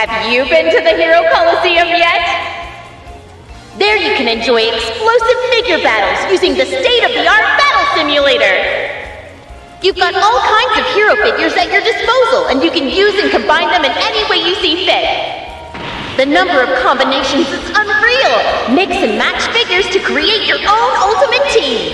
Have you been to the Hero Coliseum yet? There you can enjoy explosive figure battles using the state-of-the-art battle simulator. You've got all kinds of hero figures at your disposal, and you can use and combine them in any way you see fit. The number of combinations is unreal! Mix and match figures to create your own ultimate team!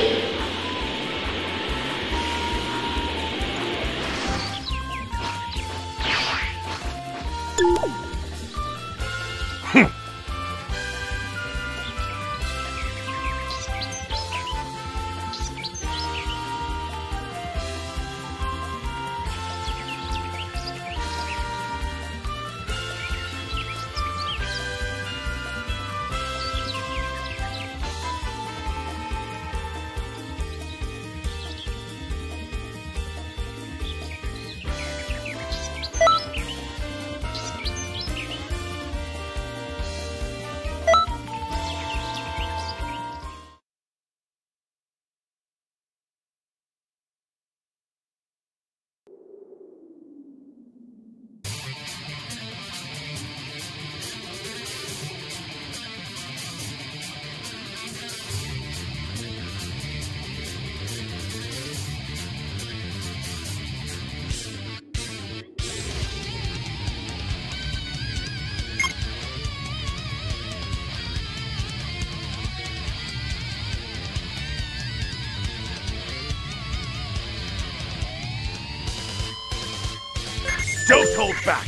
Don't hold back!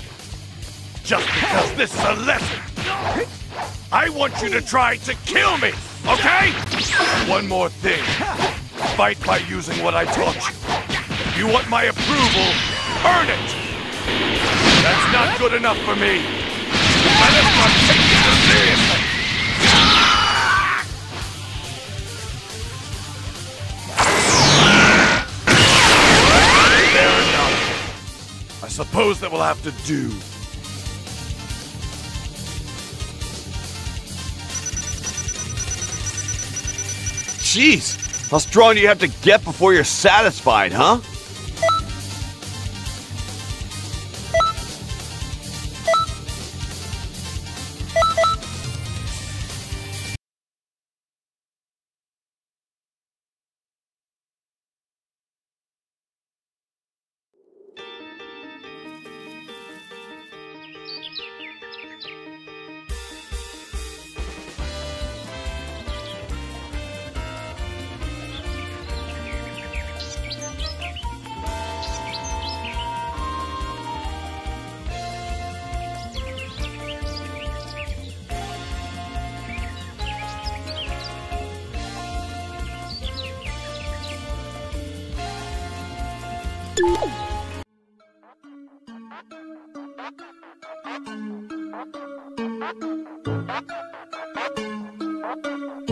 Just because this is a lesson! I want you to try to kill me, okay? One more thing. Fight by using what I taught you. If you want my approval, earn it! That's not good enough for me! Let us not take this seriously! Suppose that will have to do. Jeez, how strong do you have to get before you're satisfied, huh? Thank you.